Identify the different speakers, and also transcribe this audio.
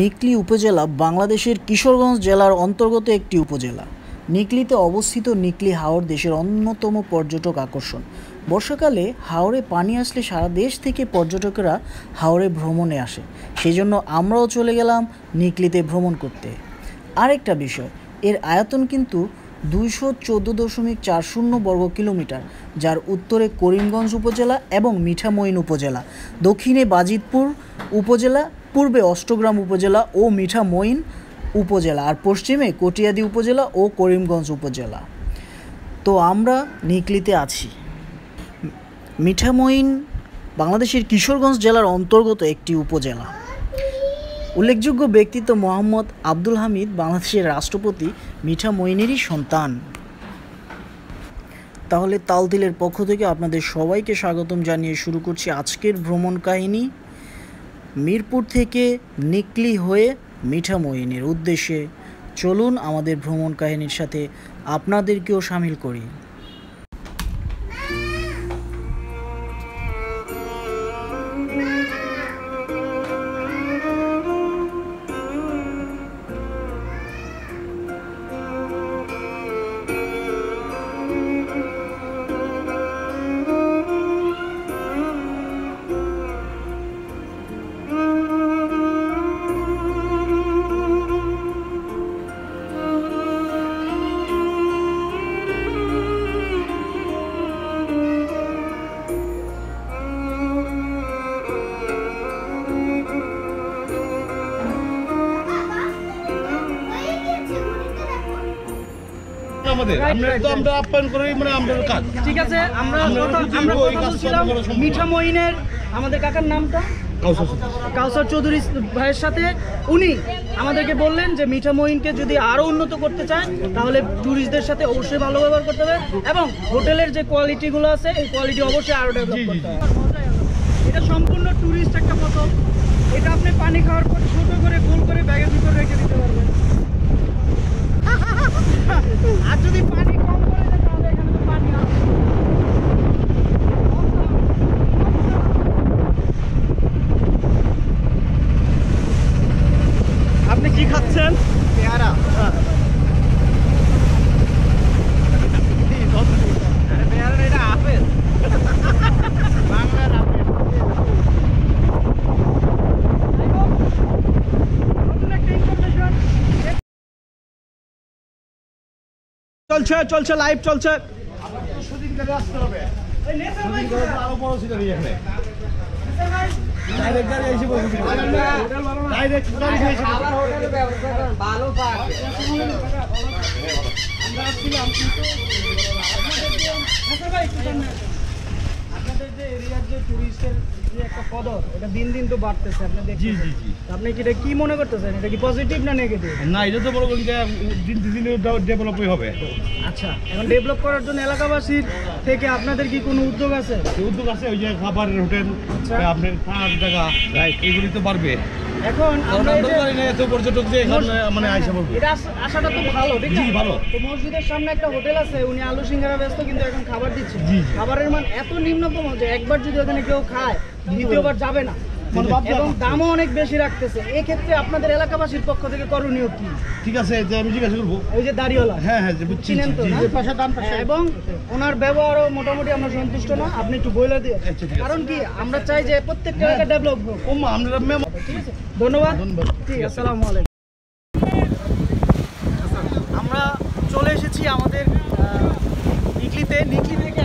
Speaker 1: নিকলি উপজেলা বাংলাদেশের কিশোরগঞ্জ জেলার অন্তর্গত একটি উপজেলা। নিকলিতে অবস্থিত নিকলি হাওর দেশের অন্যতম পর্যটক আকর্ষণ। বর্ষাকালে হাওরে পানি আসলে সারা দেশ থেকে পর্যটকেরা হাওরে ভ্রমণে আসে। সেই জন্য আমরাও চলে গেলাম নিকলিতে ভ্রমণ করতে। আরেকটা বিষয়, এর আয়তন কিন্তু দুইশো চোদ্দ দশমিক চার শূন্য বর্গ কিলোমিটার, যার উত্তরে করিমগঞ্জ উপজেলা এবং মিঠামইন উপজেলা। দক্ষিণে বাজিতপুর উপজেলা পূর্বে অষ্টগ্রাম উপজেলা ও মিঠামইন উপজেলা আর পশ্চিমে কটিয়াদি উপজেলা ও করিমগঞ্জ উপজেলা। তো আমরা নিকলিতে আছি। মিঠামইন বাংলাদেশের কিশোরগঞ্জ জেলার অন্তর্গত একটি উপজেলা। উল্লেখযোগ্য ব্যক্তিত্ব মোহাম্মদ আব্দুল হামিদ বাংলাদেশের রাষ্ট্রপতি মিঠা মইনেরই সন্তান। তাহলে তালদিলের পক্ষ থেকে আপনাদের সবাইকে স্বাগতম জানিয়ে শুরু করছি আজকের ভ্রমণ কাহিনী। মিরপুর থেকে নিকলি হয়ে মিঠা মইনের উদ্দেশ্যে চলুন আমাদের ভ্রমণ কাহিনীর সাথে আপনাদেরকেও সামিল করি।
Speaker 2: আমাদের। আমরা তো আমরা আপ্যায়ন করি মানে আমাদের কাজ।
Speaker 3: ঠিক আছে আমরা
Speaker 2: আমরা
Speaker 3: কথা
Speaker 2: যদি
Speaker 3: আমরা
Speaker 2: ওই
Speaker 3: কথা
Speaker 2: কাজ
Speaker 3: বলছিলাম। মিঠা মইনের আমাদের কাকার নামটা?
Speaker 2: কাউসার
Speaker 3: চৌধুরী। ভাইয়ের সাথে উনি আমাদেরকে বললেন যে মিঠা মইনকে যদি আরও উন্নত করতে চায় তাহলে ট্যুরিস্টদের সাথে অবশ্যই ভালো ব্যবহার করতে হবে এবং হোটেলের যে কোয়ালিটিগুলো আছে এই কোয়ালিটি অবশ্যই আরও ডেভেলপ করতে হবে। এটা সম্পূর্ণ ট্যুরিস্ট একটা মতো এটা আপনি পানি খাওয়ার পর ছোট করে গোল করে ব্যাগের ভিতরে রেখে দিতে পারবেন আর যদি পানি কম পড়ে যায় তাহলে এখানে তো পানি আছে আপনি কি খাচ্ছেন পেয়ারা পেয়ারা এটা আপেল বাংলার আপেল নতুন একটা ইনফরমেশন চলছে চলছে লাইভ চলছে এই নেতা ভাই
Speaker 2: আরও বড় সিনারি এখানে ডাইরেক্ট গাড়ি এসে বসে ডাইরেক্ট গাড়ি এসে
Speaker 3: আমরা আসছিলাম কিন্তু নেতা ভাই, একটু সামনে আসুন। আপনাদের যে এরিয়ার যে টুরিস্টের যে একটা কদর এটা দিন দিন তো বাড়তেছে আপনি
Speaker 2: জি জি জি।
Speaker 3: আপনি কি এটা কি মনে করতেছেন? এটা কি পজিটিভ না নেগেটিভ
Speaker 2: না এটা তো বড় কথা দিন দিন ডেভেলপই হবে।
Speaker 3: আচ্ছা এখন ডেভেলপ করার জন্য এলাকাবাসীর থেকে আপনাদের কি কোনো উদ্যোগ আছে?
Speaker 2: উদ্যোগ আছে ওই যে খাবারের হোটেল
Speaker 3: আচ্ছা।
Speaker 2: আপনার জায়গা এগুলি তো বাড়বে।
Speaker 3: এখন আমরা
Speaker 2: এত পর্যটক যে এখানে মানে আইসা বলব
Speaker 3: এটা আস- আসাটা তো ভালো ঠিক
Speaker 2: ভালো।
Speaker 3: তো মসজিদের সামনে একটা হোটেল আছে উনি আলু সিঙ্গারা ব্যস্ত কিন্তু এখন খাবার দিচ্ছে। খাবারের মান এত নিম্নতম যে একবার যদি ওখানে কেউ খায় দ্বিতীয়বার যাবে না। এবং দামও অনেক বেশি রাখতেছে। এক্ষেত্রে আপনাদের এলাকাবাসীর পক্ষ থেকে করণীয় কি?
Speaker 2: ঠিক আছে যে আমি জিজ্ঞাসা করব।
Speaker 3: ওই যে দাড়িওয়ালা।
Speaker 2: হ্যাঁ হ্যাঁ বুঝছি
Speaker 3: চিনেন তো
Speaker 2: জি,
Speaker 3: না?
Speaker 2: জি।
Speaker 3: হ্যাঁ, এবং ওনার ব্যবহারও মোটামুটি আমরা সন্তুষ্ট না। আপনি একটু বলে দিয়ে।
Speaker 2: আচ্ছা।
Speaker 3: কারণ কি আমরা চাই যে প্রত্যেকটা এলাকা ডেভেলপ হোক।
Speaker 2: আমরা
Speaker 3: ঠিক আছে? ধন্যবাদ। ঠিক আছে আসসালামু আলাইকুম। আমরা চলে এসেছি আমাদের নিকলিতে নিকলি থেকে